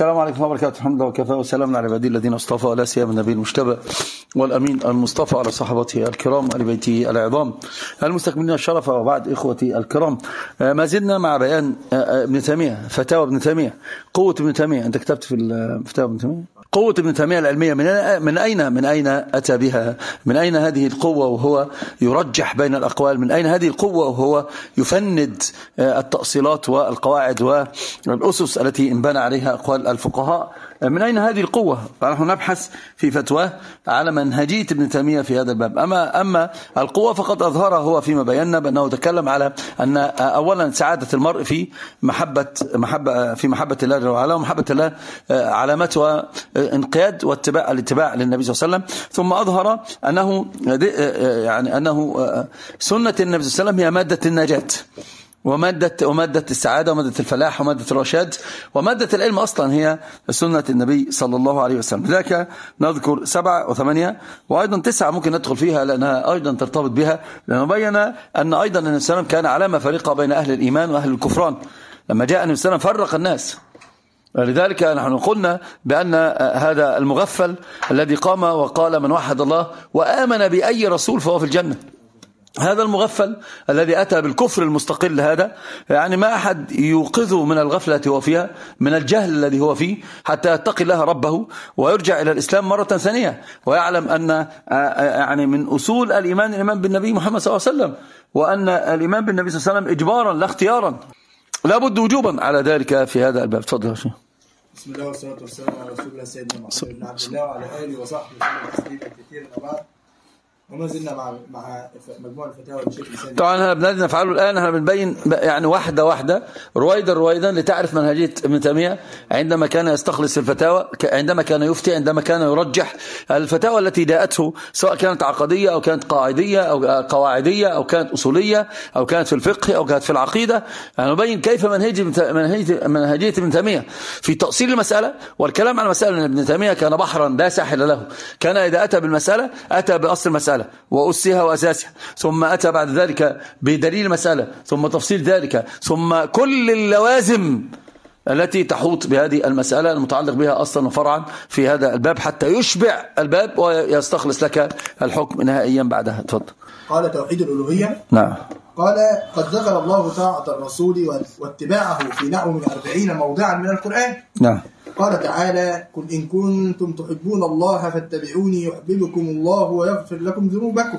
السلام عليكم وبركاته الحمد لله وكفى وسلام على عبادي الذين اصطفى ولا سيما النبي المجتبى والأمين المصطفى على صحبته الكرام آل بيته العظام المستكملين الشرف وبعد إخوتي الكرام. ما زلنا مع بيان ابن تيمية فتاوى ابن تيمية. قوة ابن تيمية أنت كتبت في فتاوى ابن تيمية؟ قوة ابن تيمية العلمية من من أين من أين أتى بها؟ من أين هذه القوة وهو يرجح بين الأقوال؟ من أين هذه القوة وهو يفند التأصيلات والقواعد والأسس التي انبنى عليها أقوال الفقهاء من أين هذه القوة؟ فنحن نبحث في فتواه على منهجية ابن تيمية في هذا الباب. أما, أما القوة فقد أظهرها هو فيما بينا بأنه تكلم على أن أولا سعادة المرء في محبة, محبة في محبة الله جل وعلا ومحبة الله علامتها انقياد واتباع الاتباع للنبي صلى الله عليه وسلم. ثم أظهر أنه يعني أنه سنة النبي صلى الله عليه وسلم هي مادة النجاة. ومادة, ومادة السعادة ومادة الفلاح ومادة الرشاد. ومادة العلم أصلا هي سنة النبي صلى الله عليه وسلم. لذلك نذكر سبعة وثمانية وأيضا تسعة ممكن ندخل فيها لأنها أيضا ترتبط بها لأنه بين أن أيضا النبي صلى الله عليه وسلم كان علامة فريقة بين أهل الإيمان وأهل الكفران. لما جاء النبي صلى الله عليه وسلم فرق الناس. لذلك نحن قلنا بأن هذا المغفل الذي قام وقال من وحد الله وآمن بأي رسول فهو في الجنة. هذا المغفل الذي أتى بالكفر المستقل هذا يعني ما أحد يوقظه من الغفلة هو فيها من الجهل الذي هو فيه حتى يتقي الله ربه ويرجع إلى الإسلام مرة ثانية ويعلم أن يعني من أصول الإيمان الإيمان بالنبي محمد صلى الله عليه وسلم وأن الإيمان بالنبي صلى الله عليه وسلم إجبارا لا اختيارا. لابد وجوبا على ذلك في هذا الباب. تفضل يا شيخ. بسم الله والصلاة والسلام على رسول الله سيدنا محمد بن عبد الله وعلى آله وصحبه وسلم تسليما كثيرا. وبعد وما زلنا مع مع مجموعة الفتاوى للشيخ طبعا إحنا بنادي نفعله الآن إحنا بنبين يعني واحدة واحدة رويدا رويدا لتعرف منهجية ابن تيميه عندما كان يستخلص الفتاوى عندما كان يفتي عندما كان يرجح الفتاوى التي جاءته سواء كانت عقدية أو كانت قاعدية أو قواعدية أو كانت أصولية أو كانت في الفقه أو كانت في العقيدة يعني نبين كيف منهج منهجيه ابن تيميه في تأصيل المسألة والكلام عن مسألة إن ابن تيمية كان بحرا لا ساحل له. كان إذا أتى بالمسألة أتى بأصل المسألة. وأسها وأساسها. ثم أتى بعد ذلك بدليل المسألة ثم تفصيل ذلك ثم كل اللوازم التي تحوط بهذه المسألة المتعلق بها أصلا وفرعا في هذا الباب حتى يشبع الباب ويستخلص لك الحكم نهائيا بعدها. تفضل. قال توحيد الألوهية؟ نعم. قال قد ذكر الله طاعة الرسول واتباعه في نحو من أربعين موضعا من القرآن. نعم. قال تعالى قل إن كنتم تحبون الله فاتبعوني يحببكم الله ويغفر لكم ذنوبكم.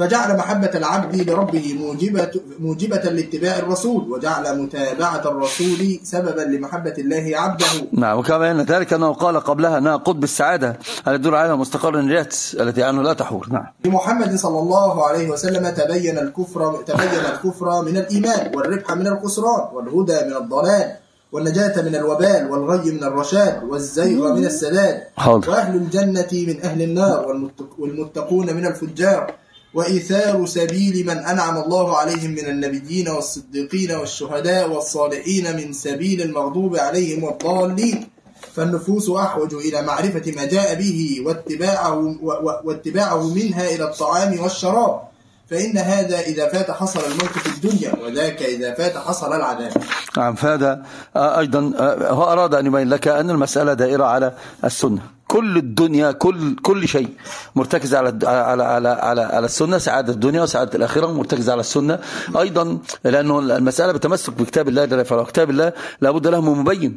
فجعل محبة العبد لربه موجبة, موجبة لاتباع الرسول وجعل متابعة الرسول سببا لمحبة الله عبده. نعم وكما أن ذلك أنه قال قبلها أنها قطب السعادة التي تدل عليها مستقر النجاة التي عنه لا تحور. نعم. لمحمد صلى الله عليه وسلم تبين الكفر تبين الكفر من الإيمان والربح من الخسران والهدى من الضلال والنجاة من الوبال والغي من الرشاد والزيغ من السداد حاضر. وأهل الجنة من أهل النار والمتق- والمتقون من الفجار. وإيثار سبيل من أنعم الله عليهم من النبيين والصديقين والشهداء والصالحين من سبيل المغضوب عليهم والضالين. فالنفوس أحوج إلى معرفة ما جاء به واتباعه, واتباعه منها إلى الطعام والشراب. فإن هذا إذا فات حصل الموت في الدنيا وذاك إذا فات حصل العذاب. نعم فهذا آه، أيضا آه، هو أراد أن يبين لك أن المسألة دائرة على السنة. كل الدنيا كل كل شيء مرتكز على على على على, على السنة سعادة الدنيا وسعادة الآخرة مرتكز على السنة. أيضا لأنه المسألة بتمسك بكتاب الله جل وعلا كتاب الله لابد له من مبين.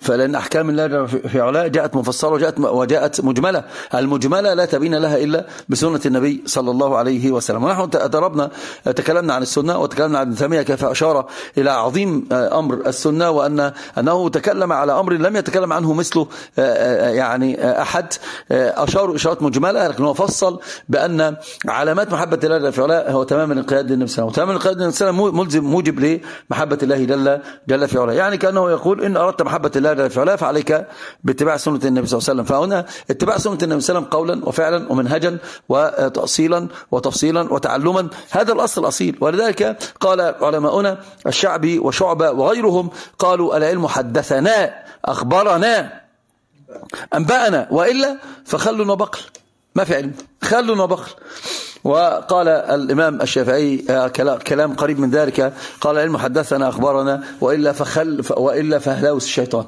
فلأن أحكام الله في علاء جاءت مفصلة وجاءت وجاءت مجملة. المجملة لا تبين لها إلا بسنة النبي صلى الله عليه وسلم. ونحن ضربنا تكلمنا عن السنة وتكلمنا عن ابن كيف أشار إلى عظيم أمر السنة وأن أنه تكلم على أمر لم يتكلم عنه مثله يعني أحد. أشاروا إشارات مجملة لكن هو فصل بأن علامات محبة الله في علاء هو تمام الانقياد للنبي صلى الله عليه وسلم. وتمام الانقياد وسلم ملزم موجب لمحبة الله جل جل في علاء. يعني كأنه يقول إن أردت محبة الله في علاء فعليك باتباع سنة النبي صلى الله عليه وسلم. فهنا اتباع سنة النبي صلى الله عليه وسلم قولا وفعلا ومنهجا وتأصيلا وتفصيلا وتعلما هذا الأصل الأصيل. ولذلك قال علماؤنا الشعبي وشعبة وغيرهم قالوا العلم حدثنا أخبرنا أنبأنا وإلا فخل وبقل ما في علم. خل وبقل وقال الإمام الشافعي آه، كلا- كلام قريب من ذلك قال العلم حدثنا أخبرنا وإلا فخل وإلا فهلاوس الشيطان.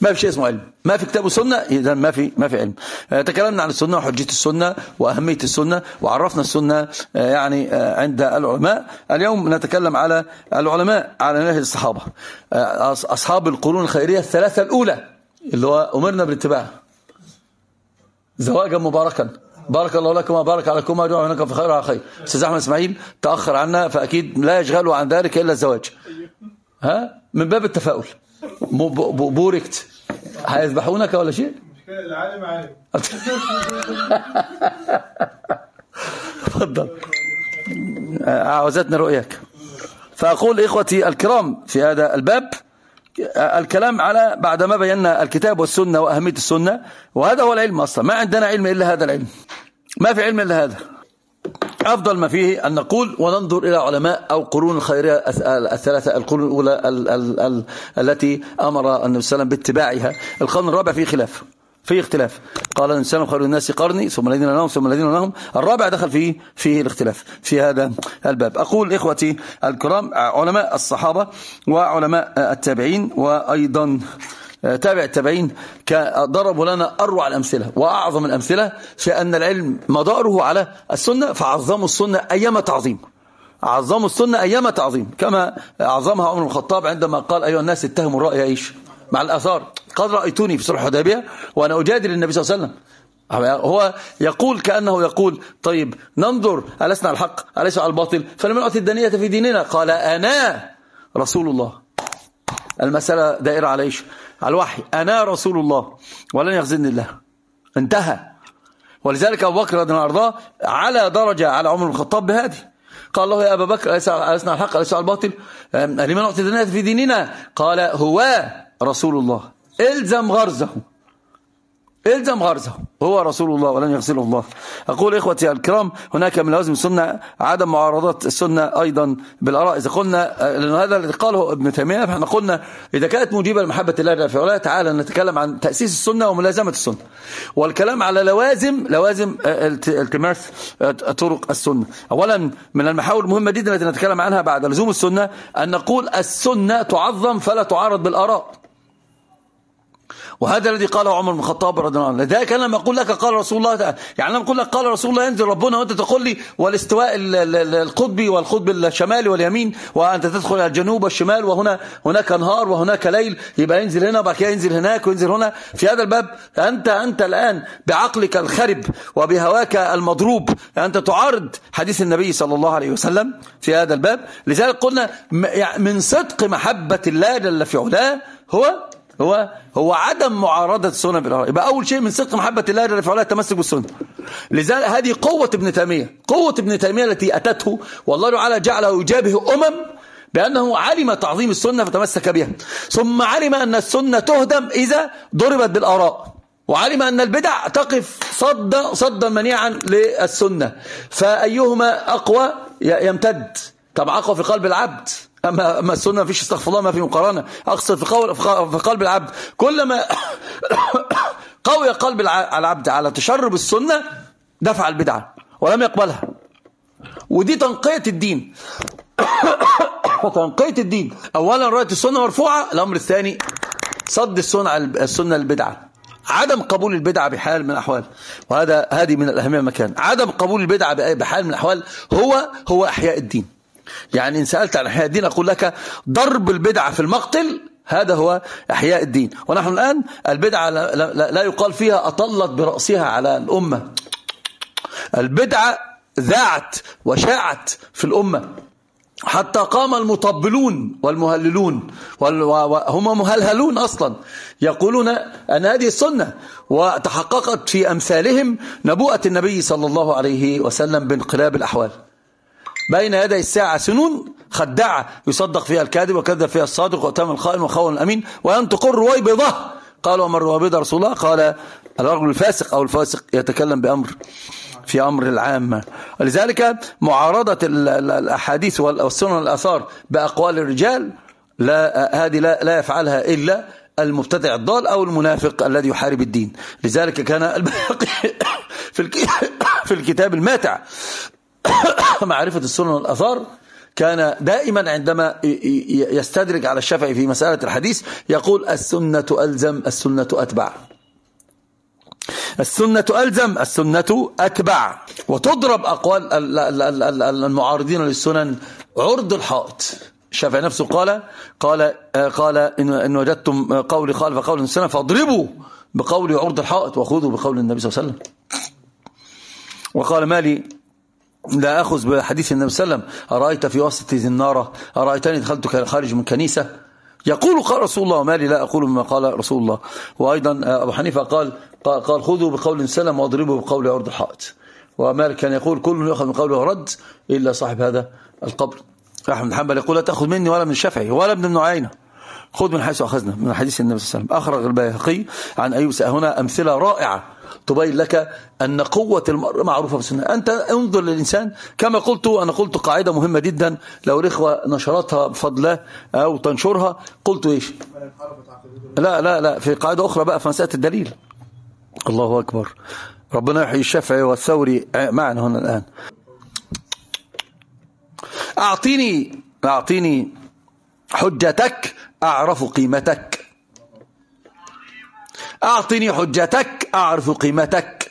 ما في شيء اسمه علم. ما في كتاب وسنة إذا ما في ما في علم. آه، تكلمنا عن السنة وحجية السنة وأهمية السنة وعرفنا السنة آه، يعني آه، عند العلماء. اليوم نتكلم على العلماء على نهج الصحابة. أصحاب القرون الخيرية الثلاثة الأولى اللي هو أمرنا بالاتباع زواجا مباركا. بارك الله لكم وبارك عليكم ودعوا هناك في خير على خير. أستاذ أحمد إسماعيل تأخر عنا فأكيد لا يشغله عن ذلك إلا الزواج. ها؟ من باب التفاؤل. بوركت. هيذبحونك ولا شيء؟ العالم عالم. تفضل. عاوزتنا رؤياك. فأقول إخوتي الكرام في هذا الباب الكلام على بعد ما بينا الكتاب والسنة وأهمية السنة وهذا هو العلم أصلا. ما عندنا علم إلا هذا العلم. ما في علم إلا هذا. أفضل ما فيه أن نقول وننظر إلى علماء أو قرون الخيرية الثلاثة القرون الأولى ال ال ال التي أمر النبي صلى الله عليه وسلم باتباعها. القرن الرابع فيه خلاف فيه اختلاف. قال الإنسان خير الناس قرني ثم الذين لهم ثم الذين لهم. الرابع دخل فيه فيه الاختلاف في هذا الباب. أقول إخوتي الكرام علماء الصحابة وعلماء التابعين وأيضا تابع التابعين ضربوا لنا أروع الأمثلة وأعظم الأمثلة في أن العلم مداره على السنة فعظموا السنة أيام تعظيم. عظموا السنة أيام تعظيم. كما عظمها عمر الخطاب عندما قال أيها الناس اتهموا الرأي إيش مع الآثار. قد رأيتوني في صلح الحديبية وأنا أجادل النبي صلى الله عليه وسلم. هو يقول كأنه يقول طيب ننظر ألسنا على الحق أليس على الباطل؟ فلم نعطي الدنية في ديننا. قال أنا رسول الله. المسألة دائرة على إيش؟ على الوحي. أنا رسول الله. ولن يخزني الله. انتهى. ولذلك أبو بكر رضي الله عنه على درجة على عمر الخطاب بهذه. قال له يا أبا بكر ألسنا الحق؟ على الباطل؟ لمن الدنيا في ديننا؟ قال هو رسول الله. إلزم غرزه. إلزم غرزه. هو رسول الله ولن يغسله الله. أقول إخوتي الكرام هناك من لازم السنة عدم معارضة السنة أيضا بالآراء. إذا قلنا لأن هذا الذي قاله ابن تيمية فإحنا قلنا إذا كانت موجبة لمحبة الله وعلا تعالى نتكلم عن تأسيس السنة وملازمة السنة. والكلام على لوازم لوازم التماس طرق السنة. أولا من المحاور المهمة جدا التي نتكلم عنها بعد لزوم السنة أن نقول السنة تعظم فلا تعارض بالآراء. وهذا الذي قاله عمر بن الخطاب رضي الله عنه. لذلك أنا لما أقول لك قال رسول الله يعني لما أقول لك قال رسول الله ينزل ربنا وأنت تقول لي والاستواء القطبي والقطب الشمالي واليمين وأنت تدخل على الجنوب والشمال وهنا هناك نهار وهناك ليل يبقى ينزل هنا وبعد كده ينزل هناك وينزل هنا. في هذا الباب أنت أنت الآن بعقلك الخرب وبهواك المضروب أنت تعارض حديث النبي صلى الله عليه وسلم في هذا الباب. لذلك قلنا يعني من صدق محبة الله جل في علاه هو هو هو عدم معارضة السنة بالآراء يبقى أول شيء من صدق محبة الله جل وعلا التمسك بالسنة. لذلك هذه قوة ابن تيمية. قوة ابن تيمية التي أتته والله تعالى جعله يجابه أمم بأنه علم تعظيم السنة فتمسك بها. ثم علم أن السنة تهدم إذا ضربت بالآراء. وعلم أن البدع تقف صد صدا منيعا للسنة. فأيهما أقوى؟ يمتد. طب أقوى في قلب العبد. أما, أما السنة ما فيش استغفر الله ما في مقارنة. أقصد في, قول في قلب العبد. كلما قوي قلب العبد على تشرب السنة دفع البدعة ولم يقبلها. ودي تنقية الدين. تنقية الدين. أولا رأية السنة مرفوعة الأمر الثاني صد السنة السنة البدعة. عدم قبول البدعة بحال من الأحوال. وهذا هذه من الأهمية مكان عدم قبول البدعة بحال من الأحوال هو هو إحياء الدين. يعني إن سألت عن إحياء الدين أقول لك ضرب البدعة في المقتل هذا هو إحياء الدين. ونحن الآن البدعة لا, يقال فيها أطلت برأسها على الأمة. البدعة ذاعت وشاعت في الأمة. حتى قام المطبلون والمهللون وهم مهلهلون أصلا. يقولون أن هذه السنة وتحققت في أمثالهم نبوءة النبي صلى الله عليه وسلم بانقلاب الأحوال. بين يدي الساعة سنون خداعة يصدق فيها الكاذب وكذب فيها الصادق وتم الخائن وخون الأمين وينطق الرويبضة قالوا ومن الرويبضة رسول الله؟ قال الرجل الفاسق أو الفاسق يتكلم بأمر في أمر العامة. ولذلك معارضة الأحاديث والسنن والآثار بأقوال الرجال لا هذه لا, لا يفعلها إلا المبتدع الضال أو المنافق الذي يحارب الدين. لذلك كان البيقي في في الكتاب الماتع معرفة السنن والأثار كان دائما عندما يستدرج على الشافعي في مسألة الحديث يقول السنة ألزم السنة أتبع. السنة ألزم السنة أتبع. وتضرب أقوال المعارضين للسنن عرض الحائط. الشافعي نفسه قال قال قال إن, وجدتم قولي خالف قول السنة فاضربوا بقول عرض الحائط وخذوا بقول النبي صلى الله عليه وسلم. وقال مالي لا أخذ بحديث النبي صلى الله عليه وسلم. أرأيت في وسط النار؟ أرأيتني دخلت خارج من كنيسة؟ يقول قال رسول الله ومالي لا أقول مما قال رسول الله. وأيضا أبو حنيفة قال قال خذوا بقول السلام واضربوا بقول عرض الحائط. ومالك كان يقول كل يأخذ من قوله رد إلا صاحب هذا القبر. أحمد بن حنبل يقول لا تأخذ مني ولا من الشافعي ولا من ابن نعينة خذ من حيث أخذنا من حديث النبي صلى الله عليه وسلم. أخرج البيهقي عن أيوب هنا أمثلة رائعة. تبين لك أن قوة المرء معروفة بالسنة أنت انظر للإنسان. كما قلت أنا قلت قاعدة مهمة جدا. لو الإخوة نشرتها بفضل أو تنشرها قلت إيش؟ لا لا لا في قاعدة أخرى بقى في مسألة الدليل. الله أكبر. ربنا يحيي الشافعي والثوري معنا هنا الآن. أعطيني أعطيني حجتك أعرف قيمتك. أعطني حجتك أعرف قيمتك.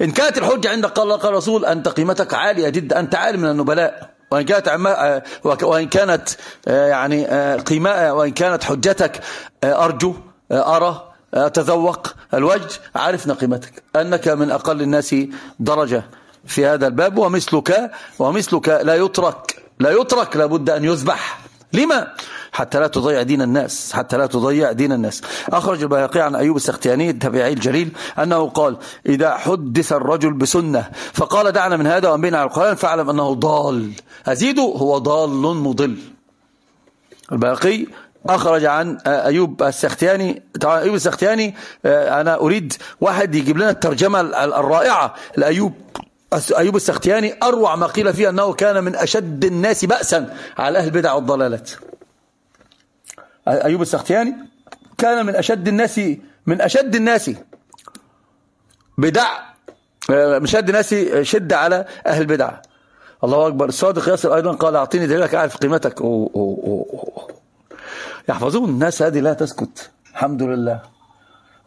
إن كانت الحجة عندك قال الله قال رسول أنت قيمتك عالية جدا أنت عالم من النبلاء. وإن كانت آه، وإن كانت آه، يعني آه، قيمة وإن كانت حجتك أرجو أرى أتذوق الوجه عرفنا قيمتك. أنك من أقل الناس درجة في هذا الباب ومثلك ومثلك لا يترك لا يترك لابد أن يذبح. لما؟ حتى لا تضيع دين الناس حتى لا تضيع دين الناس. أخرج البيهقي عن أيوب السختياني التابعي الجليل أنه قال إذا حدث الرجل بسنة فقال دعنا من هذا وأنبينا على القرآن فاعلم أنه ضال. أزيد هو ضال مضل. البيهقي أخرج عن أيوب السختياني طبعا أيوب السختياني أنا أريد واحد يجيب لنا الترجمة الرائعة لأيوب أيوب السختياني أروع ما قيل فيه أنه كان من أشد الناس بأسا على أهل البدع والضلالات. أيوب السختياني كان من أشد الناس من أشد الناس بدع من أشد الناس شدة على أهل البدع. الله أكبر. الصادق ياسر أيضا قال أعطيني دليلك أعرف قيمتك. أوه أوه أوه يحفظون الناس هذه لا تسكت. الحمد لله.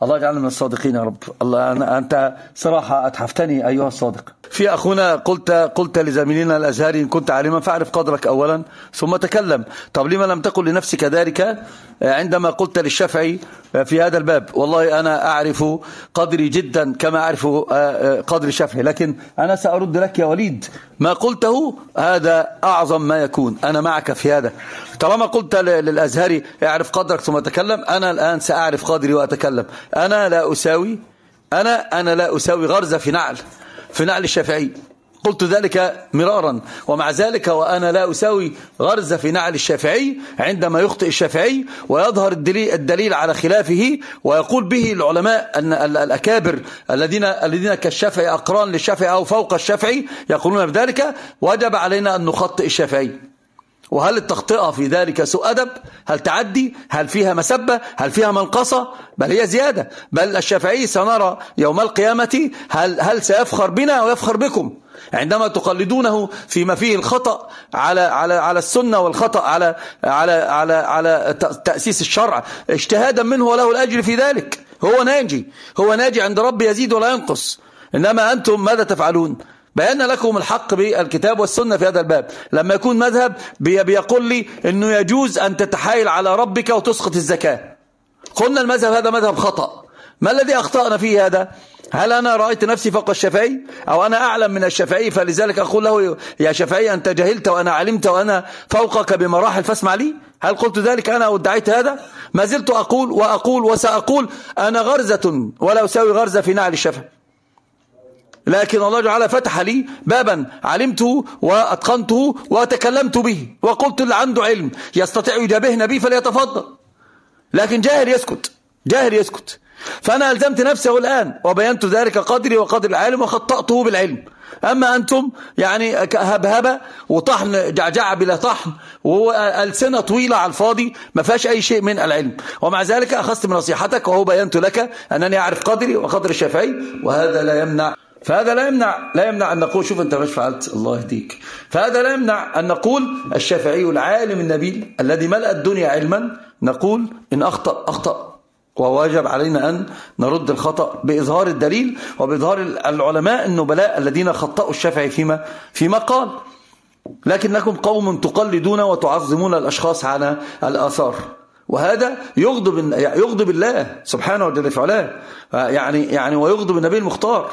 الله يجعلنا من الصادقين يا رب. الله أنت صراحة أتحفتني أيها الصادق. في أخونا قلت قلت لزميلنا الأزهري إن كنت عالما فاعرف قدرك أولا ثم تكلم. طب لما لم تقل لنفسك ذلك؟ عندما قلت للشافعي في هذا الباب والله أنا أعرف قدري جدا كما أعرف قدر الشافعي لكن أنا سأرد لك يا وليد. ما قلته هذا أعظم ما يكون. أنا معك في هذا. طالما قلت للأزهري اعرف قدرك ثم تكلم أنا الآن سأعرف قدري وأتكلم. أنا لا أساوي أنا أنا لا أساوي غرزة في نعل في نعل الشافعي. قلت ذلك مرارا. ومع ذلك وأنا لا أساوي غرزة في نعل الشافعي عندما يخطئ الشافعي ويظهر الدليل, على خلافه ويقول به العلماء أن الأكابر الذين الذين كالشافعي أقران للشافعي أو فوق الشافعي يقولون بذلك. وجب علينا أن نخطئ الشافعي. وهل التخطئة في ذلك سوء أدب؟ هل تعدي؟ هل فيها مسبة؟ هل فيها منقصة؟ بل هي زيادة. بل الشافعي سنرى يوم القيامة هل, هل سيفخر بنا ويفخر بكم؟ عندما تقلدونه فيما فيه الخطأ على على على السنة والخطأ على على على على تأسيس الشرع اجتهادا منه وله الأجر في ذلك. هو ناجي. هو ناجي عند رب يزيد ولا ينقص. إنما أنتم ماذا تفعلون؟ بيان لكم الحق بالكتاب والسنة في هذا الباب. لما يكون مذهب بيقول لي أنه يجوز أن تتحايل على ربك وتسقط الزكاة. قلنا المذهب هذا مذهب خطأ. ما الذي أخطأنا فيه هذا؟ هل أنا رأيت نفسي فوق الشافعي أو أنا أعلم من الشافعي فلذلك أقول له يا شافعي أنت جهلت وأنا علمت وأنا فوقك بمراحل فاسمع لي. هل قلت ذلك أنا وادعيت هذا؟ ما زلت أقول وأقول وسأقول أنا غرزة ولا أساوي غرزة في نعل الشافعي لكن الله تعالى فتح لي بابا علمته وأتقنته وتكلمت به وقلت اللي عنده علم يستطيع يجابهنا به فليتفضل. لكن جاهل يسكت جاهل يسكت. فأنا ألزمت نفسه الآن وبينت ذلك قدري وقدر العالم وخطأته بالعلم. أما أنتم يعني هبهبة وطحن جعجع بلا طحن وألسنة طويلة على الفاضي ما فيهاش أي شيء من العلم. ومع ذلك أخذت من نصيحتك وهو بينت لك أنني أعرف قدري وقدر الشافعي وهذا لا يمنع فهذا لا يمنع لا يمنع أن نقول شوف أنت مش فعلت الله يهديك. فهذا لا يمنع أن نقول الشافعي العالم النبيل الذي ملأ الدنيا علما نقول إن أخطأ أخطأ. وواجب علينا أن نرد الخطأ بإظهار الدليل وبإظهار العلماء النبلاء الذين خطأوا الشافعي فيما, فيما قال. لكنكم قوم تقلدون وتعظمون الأشخاص على الآثار. وهذا يغضب يغضب الله سبحانه وتعالى يعني يعني ويغضب النبي المختار.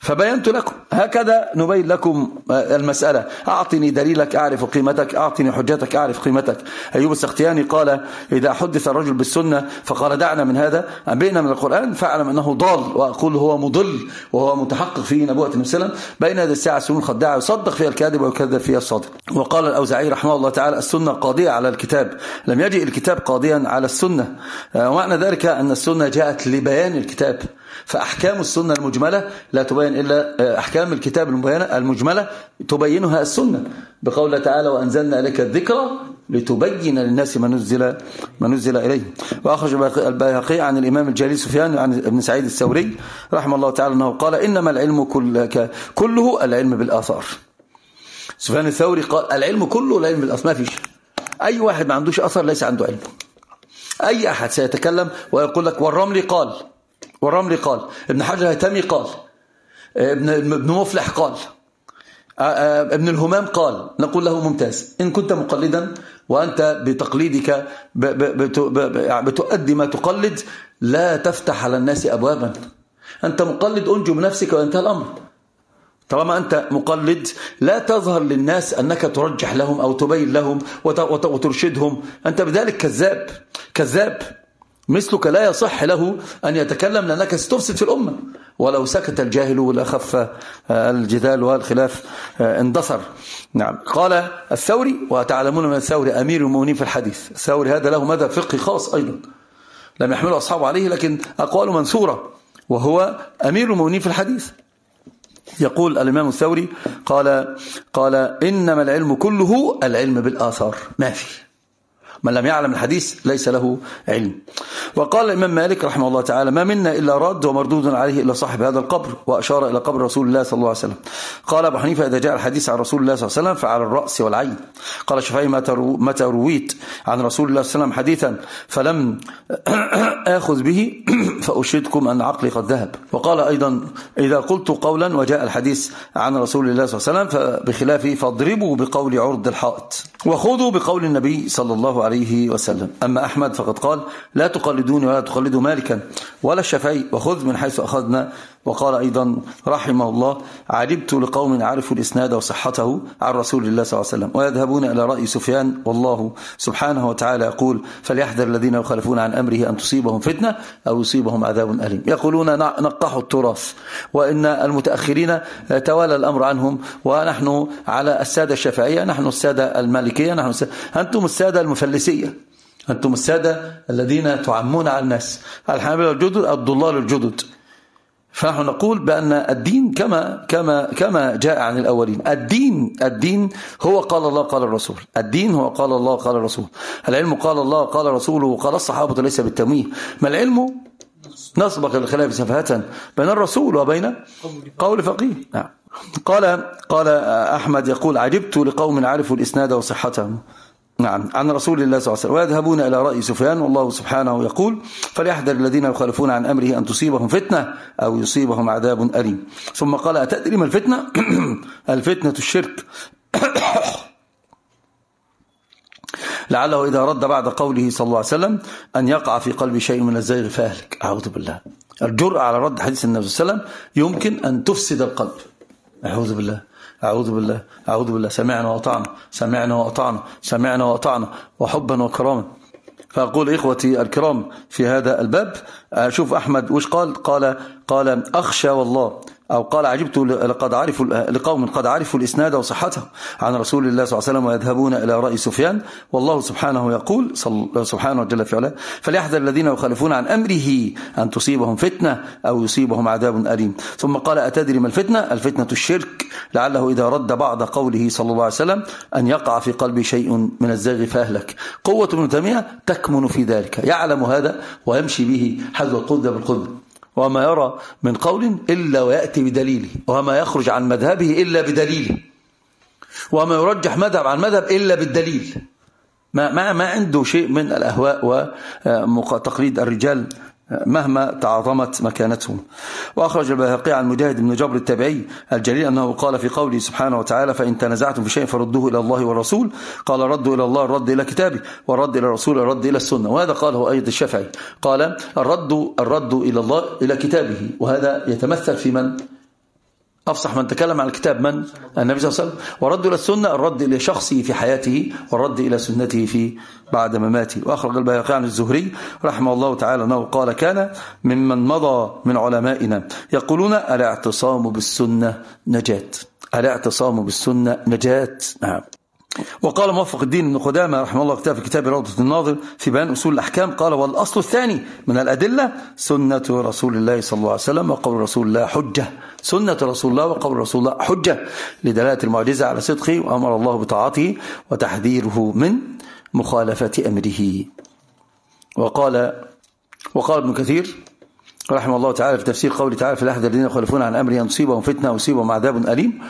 فبينت لكم. هكذا نبين لكم المسألة. أعطني دليلك أعرف قيمتك. أعطني حجتك أعرف قيمتك. أيوب السختياني قال إذا حدث الرجل بالسنة فقال دعنا من هذا. أنبئنا من القرآن؟ فاعلم أنه ضال وأقول هو مضل وهو متحقق في نبوة وسلم. بين هذه الساعة سنون خداعة يصدق فيها الكاذب ويكذب فيها الصادق. وقال الأوزعي رحمه الله تعالى السنة قاضية على الكتاب. لم يجئ الكتاب قاضيا على السنة. ومعنى ذلك أن السنة جاءت لبيان الكتاب. فأحكام السنة المجملة لا تبين إلا آه، أحكام الكتاب المجملة تبينها السنة بقول تعالى وأنزلنا لك الذكرى لتبين للناس ما نزل, ما نزل إليه. وأخرج البيهقي عن الإمام الجليل سفيان عن ابن سعيد الثوري رحمه الله تعالى أنه قال إنما العلم كل كله العلم بالآثار. سفيان الثوري قال العلم كله العلم بالآثار ما فيش أي واحد ما عندوش أثر ليس عنده علم. أي أحد سيتكلم ويقول لك والرمل قال والرملي قال ابن حجر الهيتمي قال ابن ابن مفلح قال ابن الهمام قال نقول له ممتاز إن كنت مقلدا وأنت بتقليدك بتؤدي ما تقلد لا تفتح على الناس أبوابا. أنت مقلد أنجو بنفسك وانتهى الأمر. طالما أنت مقلد لا تظهر للناس أنك ترجح لهم أو تبين لهم وترشدهم. أنت بذلك كذاب كذاب. مثلك لا يصح له أن يتكلم لأنك ستفسد في الأمة. ولو سكت الجاهل لخف الجدال والخلاف اندثر نعم. قال الثوري وتعلمون من الثوري أمير المؤمنين في الحديث. الثوري هذا له مدى فقهي خاص أيضا. لم يحمله أصحابه عليه لكن أقواله منثورة. وهو أمير المؤمنين في الحديث. يقول الإمام الثوري قال قال إنما العلم كله العلم بالآثار. ما فيه من لم يعلم الحديث ليس له علم. وقال الإمام مالك رحمه الله تعالى ما منا إلا رد ومردود عليه إلا صاحب هذا القبر وأشار إلى قبر رسول الله صلى الله عليه وسلم. قال أبو حنيفة إذا جاء الحديث عن رسول الله صلى الله عليه وسلم فعلى الرأس والعين. قال الشافعي متى رويت عن رسول الله صلى الله عليه وسلم حديثا فلم آخذ به فأشهدكم أن عقلي قد ذهب. وقال أيضا إذا قلت قولا وجاء الحديث عن رسول الله صلى الله عليه وسلم فبخلافه فاضربوا بقول عرض الحائط وخذوا بقول النبي صلى الله عليه وسلم. أما أحمد فقد قال لا تقلدوني ولا تقلدوا مالكا ولا الشافعي وخذ من حيث أخذنا وقال أيضا رحمه الله عجبت لقوم عرفوا الإسناد وصحته عن رسول الله صلى الله عليه وسلم ويذهبون إلى رأي سفيان والله سبحانه وتعالى يقول فليحذر الذين يخالفون عن أمره أن تصيبهم فتنة أو يصيبهم عذاب أليم. يقولون نقحوا التراث وإن المتأخرين توالى الأمر عنهم ونحن على السادة الشافعية نحن السادة المالكية نحن السادة أنتم السادة المفلسية أنتم السادة الذين تعمون على الناس الحنابلة الجدد الضلال الجدد فنحن نقول بأن الدين كما كما كما جاء عن الأولين. الدين الدين هو قال الله قال الرسول. الدين هو قال الله قال الرسول. العلم قال الله قال رسوله وقال الصحابة ليس بالتمويه. ما العلم؟ نسبق الخلاف سفهة بين الرسول وبين قول فقيه. نعم. قال قال أحمد يقول عجبت لقوم عرفوا الإسناد وصحته. نعم عن رسول الله صلى الله عليه وسلم. ويذهبون إلى رأي سفيان والله سبحانه يقول فليحذر الذين يخالفون عن أمره أن تصيبهم فتنة أو يصيبهم عذاب أليم. ثم قال أتدري ما الفتنة؟ الفتنة الشرك. لعله إذا رد بعد قوله صلى الله عليه وسلم أن يقع في قلب شيء من الزيغ فاهلك أعوذ بالله. الجرأة على رد حديث النبي صلى الله عليه وسلم يمكن أن تفسد القلب. أعوذ بالله. أعوذ بالله أعوذ بالله. سمعنا وأطعنا سمعنا وأطعنا سمعنا وأطعنا وحبا وكراما. فأقول إخوتي الكرام في هذا الباب شوف أحمد وش قال؟ قال قال أخشى والله. أو قال عجبت لقد عرفوا لقوم قد عرفوا الإسناد وصحته عن رسول الله صلى الله عليه وسلم ويذهبون إلى رأي سفيان والله سبحانه يقول سبحانه وجل في علاه فليحذر الذين يخالفون عن أمره أن تصيبهم فتنة أو يصيبهم عذاب أليم. ثم قال أتدري ما الفتنة؟ الفتنة الشرك. لعله إذا رد بعد قوله صلى الله عليه وسلم أن يقع في قلبي شيء من الزاغ فأهلك. قوة ابن تيمية تكمن في ذلك يعلم هذا ويمشي به حذو القدة بالقدة. وما يرى من قول إلا ويأتي بدليله وما يخرج عن مذهبه إلا بدليله وما يرجح مذهب عن مذهب إلا بالدليل. ما, ما, عنده شيء من الأهواء وتقليد الرجال مهما تعظمت مكانتهم. وأخرج البيهقي عن مجاهد بن جبر التابعي الجليل أنه قال في قوله سبحانه وتعالى فإن تنازعتم في شيء فردوه إلى الله والرسول قال ردوا إلى الله الرد إلى كتابه والرد إلى الرسول الرد إلى السنة وهذا قاله أيضا الشافعي. قال الرد الرد إلى الله إلى كتابه وهذا يتمثل في من؟ أفصح من تكلم عن الكتاب من؟ النبي صلى الله عليه وسلم. ورد إلى السنة الرد إلى شخصه في حياته والرد إلى سنته في بعد مماته. وأخرج البيهقي عن الزهري رحمه الله تعالى أنه قال كان ممن مضى من علمائنا يقولون الاعتصام بالسنة نجاة؟ الاعتصام بالسنة نجاة؟ نعم. وقال موفق الدين بن قدامة رحمه الله في كتاب روضة الناظر في بيان أصول الأحكام قال والأصل الثاني من الأدلة سنة رسول الله صلى الله عليه وسلم وقول رسول الله حجة. سنة رسول الله وقول رسول الله حجة. لدلالة المعجزة على صدقه وأمر الله بطاعته وتحذيره من مخالفة أمره. وقال وقال ابن كثير رحمه الله تعالى في تفسير قوله تعالى في الأحد الذين يخالفون عن أمره أن تصيبهم فتنة ويصيبهم عذاب أليم.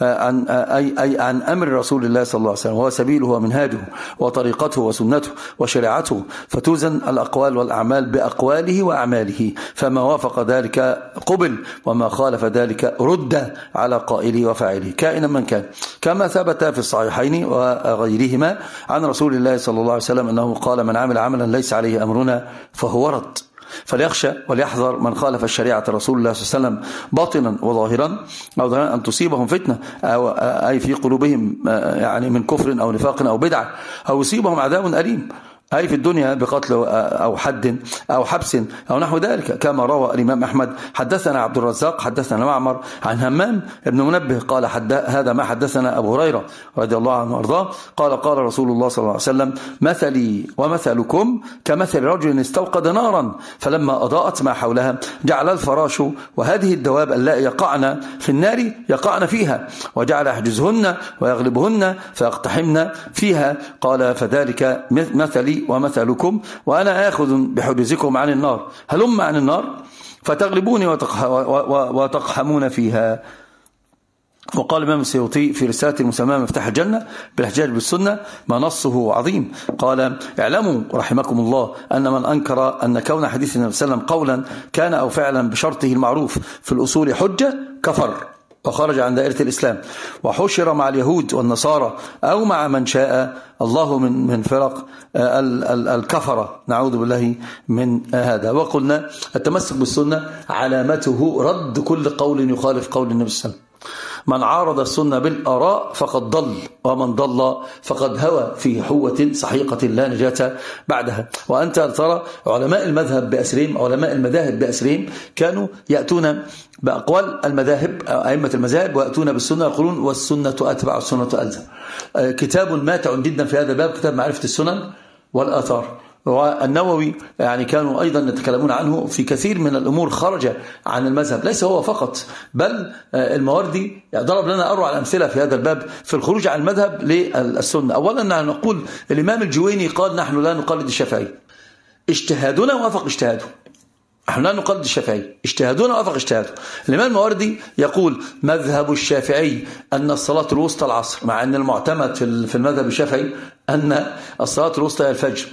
عن أي, أي عن أمر رسول الله صلى الله عليه وسلم وهو سبيله ومنهاجه وطريقته وسنته وشريعته فتوزن الأقوال والأعمال بأقواله وأعماله فما وافق ذلك قبل وما خالف ذلك رد على قائله وفاعله. كائنا من كان. كما ثبت في الصحيحين وغيرهما عن رسول الله صلى الله عليه وسلم أنه قال من عمل عملا ليس عليه أمرنا فهو رد. فليخشى وليحذر من خالف الشريعة رسول الله صلى الله عليه وسلم باطنا وظاهرا أو ظاهرا أن تصيبهم فتنة أو أي في قلوبهم يعني من كفر أو نفاق أو بدعة أو يصيبهم عذاب أليم. أي في الدنيا بقتل أو حد أو حبس أو نحو ذلك. كما روى الإمام أحمد حدثنا عبد الرزاق حدثنا معمر عن همام ابن منبه قال حد هذا ما حدثنا أبو هريرة رضي الله عنه وأرضاه. قال قال رسول الله صلى الله عليه وسلم مثلي ومثلكم كمثل رجل استوقد نارا فلما أضاءت ما حولها جعل الفراش وهذه الدواب اللائي يقعن في النار يقعن فيها وجعل يحجزهن ويغلبهن فيقتحمن فيها. قال فذلك مثلي ومثلكم وأنا آخذ بحجزكم عن النار. هلم عن النار؟ فتغلبوني وتقحمون فيها. وقال الإمام السيوطي في رسالة المسمى مفتاح الجنة بالاحتجاج بالسنة ما نصه عظيم. قال اعلموا رحمكم الله أن من أنكر أن كون حديث النبي صلى الله عليه وسلم قولا كان أو فعلا بشرطه المعروف في الأصول حجة كفر. وخرج عن دائرة الإسلام. وحشر مع اليهود والنصارى أو مع من شاء الله من من فرق الكفرة. نعوذ بالله من هذا. وقلنا التمسك بالسنة علامته رد كل قول يخالف قول النبي صلى الله عليه وسلم. من عارض السنة بالآراء فقد ضل ومن ضل فقد هوى في حوة صحيقة لا نجاة بعدها. وأنت ترى علماء المذهب بأسرهم علماء المذاهب بأسرهم كانوا يأتون بأقوال المذاهب أئمة المذاهب ويأتون بالسنة يقولون والسنة أتبع السنة ألزم. كتاب ماتع جدا في هذا الباب كتاب معرفة السنن والآثار. والنووي يعني كانوا أيضا يتكلمون عنه في كثير من الأمور خرج عن المذهب ليس هو فقط بل المواردي ضرب لنا أروع الأمثلة في هذا الباب في الخروج عن المذهب للسنة. أولا نقول الإمام الجويني قال نحن لا نقلد الشافعي. اجتهادنا وافق اجتهاده. نحن لا نقلد الشافعي. اجتهادنا وافق اجتهاده. الإمام المواردي يقول مذهب الشافعي أن الصلاة الوسطى العصر مع أن المعتمد في المذهب الشافعي أن الصلاة الوسطى هي الفجر.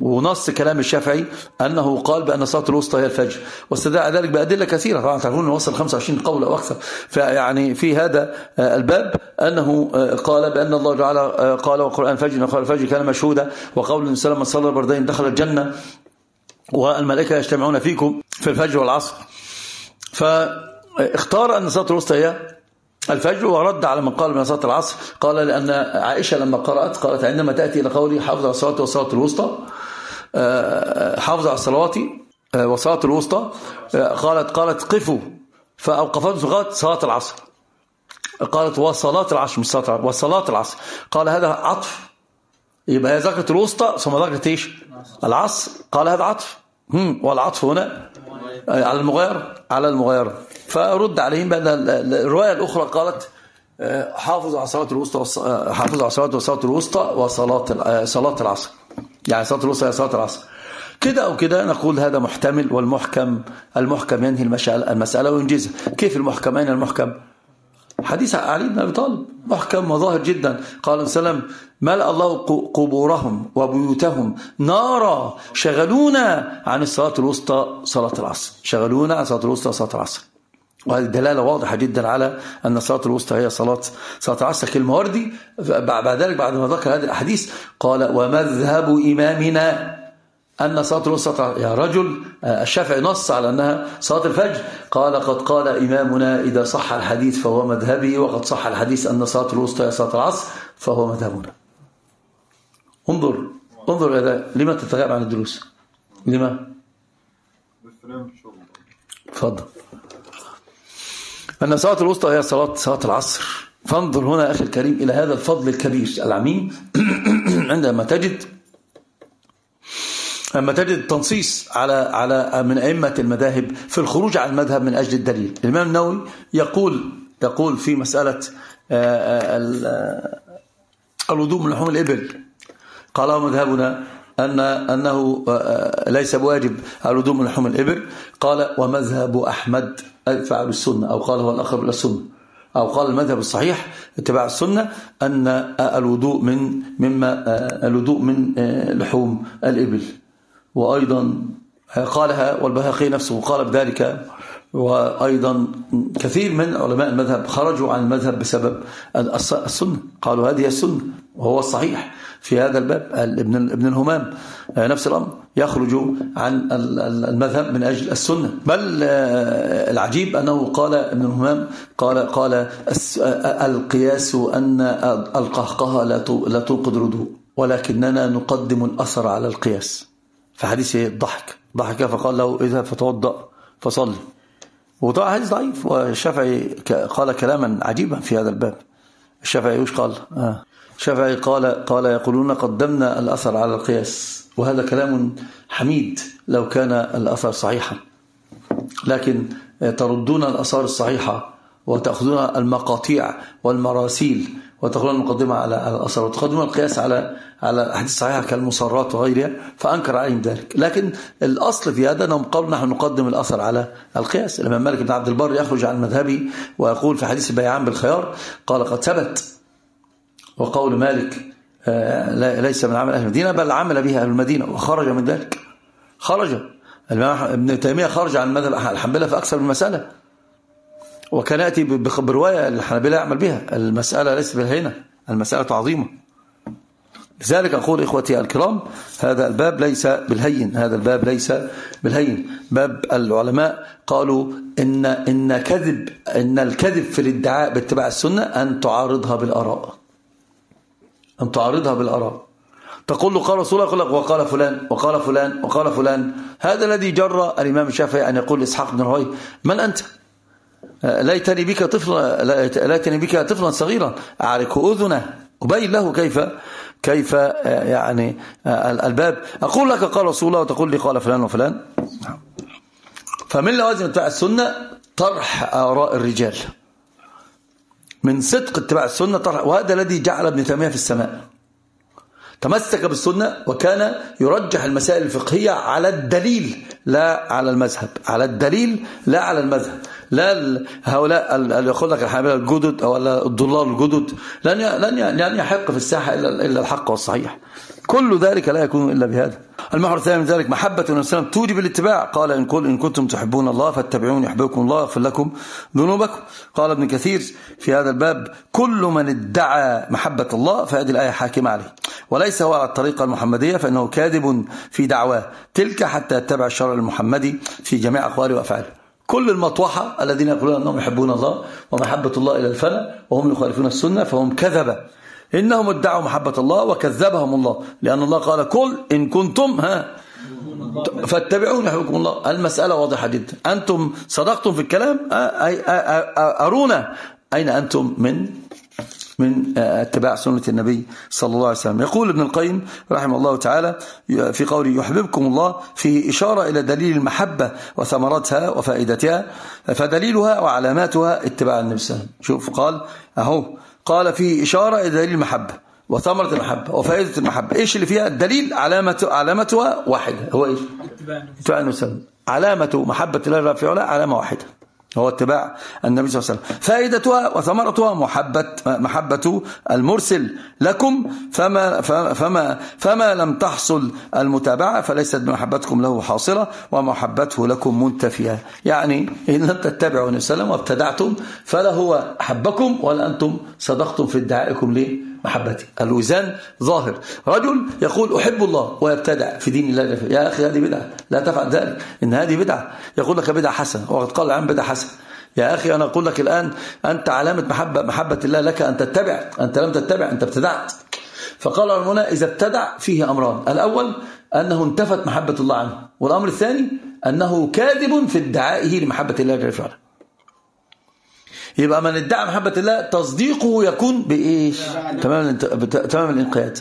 ونص كلام الشافعي أنه قال بأن صلاة الوسطى هي الفجر. واستدعى ذلك بأدلة كثيرة. طبعا تعرفون وصل 25 قول أو أكثر. فيعني في هذا الباب أنه قال بأن الله تعالى قال وقرآن فجر وقال الفجر كان مشهودا. وقول النبي صلى الله عليه وسلم صلى البردين دخل الجنة والملائكة يجتمعون فيكم في الفجر والعصر. فاختار أن صلاة الوسطى هي الفجر ورد على من قال من صلاة العصر قال لأن عائشة لما قرأت قالت عندما تأتي إلى قولي حافظ على الصلاة والصلاة الوسطى حافظ على الصلوات وصلاة الوسطى قالت قالت قفوا فأوقفت لغاية صلاة العصر. قالت وصلاة العصر مش صلاة وصلاة العصر. قال هذا عطف. يبقى هي ذكرت الوسطى ثم ذكرت إيش؟ العصر. قال هذا عطف. والعطف هنا على المغايرة على المغايرة فرد عليهم بأن الرواية الأخرى قالت حافظوا على صلاة الوسطى حافظوا على صلاة والصلاة الوسطى وصلاة صلاة العصر. يعني صلاة الوسطى هي صلاة العصر. كده أو كده نقول هذا محتمل والمحكم المحكم ينهي المسألة وينجزها. كيف المحكم؟ أين المحكم؟ حديث علي بن أبي طالب. محكم وظاهر جدا. قال وسلم ملأ الله قبورهم وبيوتهم نارا شغلونا عن الصلاة الوسطى صلاة العصر. شغلونا عن الصلاة الوسطى صلاة العصر. وهذه دلالة واضحة جدا على أن الصلاة الوسطى هي صلاة صلاة العصر كلمة وردي بعد ذلك بعد ما ذكر هذه الأحاديث قال ومذهب إمامنا أن صلاة الوسطى يا رجل الشافعي نص على أنها صلاة الفجر. قال قد قال إمامنا إذا صح الحديث فهو مذهبي وقد صح الحديث أن صلاة الوسطى هي صلاة العصر فهو مذهبنا. انظر انظر إلى لما تتغير عن الدروس. لما؟ تفضل. أن صلاة الوسطى هي صلاة صلاة العصر. فانظر هنا أخي الكريم إلى هذا الفضل الكبير العميم. عندما تجد لما تجد التنصيص على على من أئمة المذاهب في الخروج عن المذهب من أجل الدليل. الإمام النووي يقول يقول في مسألة الوضوء من لحوم الإبل. قال مذهبنا أن أنه ليس بواجب الوضوء من لحوم الإبل. قال ومذهب أحمد. فعل السنة أو قال هو الأقرب إلى السنة أو قال المذهب الصحيح اتباع السنة أن الوضوء من مما الوضوء من لحوم الإبل. وأيضا قالها والبهقي نفسه قال بذلك. وأيضا كثير من علماء المذهب خرجوا عن المذهب بسبب السنة. قالوا هذه السنة وهو الصحيح في هذا الباب. ابن ابن الهمام نفس الأمر. يخرج عن المذهب من أجل السنة. بل العجيب أنه قال ابن الهمام قال قال القياس أن القهقه لا تنقض الوضوء ولكننا نقدم الأثر على القياس. في حديث الضحك ضحك فقال له اذهب فتوضأ فصلي. وطبعا حديث ضعيف والشافعي قال كلاما عجيبا في هذا الباب. الشافعي وش قال؟ آه. الشافعي قال قال يقولون قدمنا الأثر على القياس وهذا كلام حميد لو كان الأثر صحيحا. لكن تردون الأثار الصحيحة وتأخذون المقاطيع والمراسيل وتقولون المقدمة على الأثر وتقدمون القياس على على الأحاديث الصحيحة كالمصرات وغيرها فأنكر عليهم ذلك. لكن الأصل في هذا أنهم قالوا نحن نقدم الأثر على القياس. الإمام مالك بن عبد البر يخرج عن مذهبي ويقول في حديث البيعان بالخيار قال قد ثبت وقول مالك ليس من عمل أهل المدينة بل عمل به أهل المدينة وخرج من ذلك. خرج. ابن تيمية خرج عن مذهب الحنبلة في أكثر من مسألة. وكان يأتي برواية الحنبلة يعمل بها. المسألة ليست بالهينة المسألة عظيمة. لذلك أقول إخوتي الكرام هذا الباب ليس بالهين هذا الباب ليس بالهين. باب العلماء قالوا إن, إن, كذب إن الكذب في الادعاء باتباع السنة أن تعارضها بالأراء. أن تعارضها بالأراء. تقول له قال رسول الله لك وقال فلان وقال فلان وقال فلان. هذا الذي جرى الإمام الشافعي أن يقول إسحاق بن رهي من أنت؟ ليتني بك طفلا ليتني بك طفلا صغيرا. أعرك أذنه. أبين له كيف كيف يعني الباب. أقول لك قال رسول الله وتقول لي قال فلان وفلان. فمن لوازم السنة طرح آراء الرجال. من صدق اتباع السنة طرح. وهذا الذي جعل ابن تيمية في السماء. تمسك بالسنة وكان يرجح المسائل الفقهية على الدليل لا على المذهب. على الدليل لا على المذهب. لا هؤلاء اللي يقول لك الحنابلة الجدد أو الضلال الجدد لن لن يحق في الساحة إلا الحق والصحيح. كل ذلك لا يكون إلا بهذا. المحور الثاني من ذلك محبة النبي صلى الله عليه وسلم توجب الاتباع قال إن, إن كنتم تحبون الله فاتبعون يحببكم الله يغفر لكم ذنوبكم. قال ابن كثير في هذا الباب كل من ادعى محبة الله فهذه الآية حاكمة عليه. وليس هو على الطريقة المحمدية فإنه كاذب في دعواه. تلك حتى يتبع الشرع المحمدي في جميع أقواله وأفعاله. كل المطوحة الذين يقولون أنهم يحبون الله ومحبة الله إلى الفنى وهم يخالفون السنة فهم كذبة. إنهم ادعوا محبة الله وكذبهم الله. لأن الله قال كل إن كنتم ها فاتبعون يحبكم الله. المسألة واضحة جدا. أنتم صدقتم في الكلام؟ أرونا أين أنتم من من اتباع سنة النبي صلى الله عليه وسلم؟ يقول ابن القيم رحمه الله تعالى في قوله يحببكم الله في إشارة إلى دليل المحبة وثمرتها وفائدتها فدليلها وعلاماتها اتباع النبي صلى الله عليه وسلم. شوف قال أهو قال في إشارة إلى دليل المحبة وثمرة المحبة وفائدة المحبة. إيش اللي فيها؟ الدليل علامة علامتها واحدة. هو إيش؟ اتباع النبي علامة محبة الله في علا علامة واحدة. هو اتباع النبي صلى الله عليه وسلم. فائدتها وثمرتها محبة محبة المرسل لكم فما فما فما لم تحصل المتابعة فليست بمحبتكم له حاصلة ومحبته لكم منتفية. يعني إن لم تتبعوا النبي صلى الله عليه وسلم وابتدعتم فلا هو أحبكم ولا أنتم صدقتم في ادعائكم ليه؟ محبتي. الوزان ظاهر. رجل يقول أحب الله ويبتدع في دين الله. يا أخي هذه بدعة. لا تفعل ذلك. إن هذه بدعة. يقول لك بدعة حسنة. وقد قال عن بدعة حسنة. يا أخي أنا أقول لك الآن أنت علامة محبة, محبة الله لك أن تتبع. أنت لم تتبع أنت ابتدعت. فقال العلماء إذا ابتدع فيه أمران. الأول أنه انتفت محبة الله عنه. والأمر الثاني أنه كاذب في ادعائه لمحبة الله جل وعلا. يبقى من ادعى محبة الله تصديقه يكون بإيش؟ تمام تمام الإنقياد.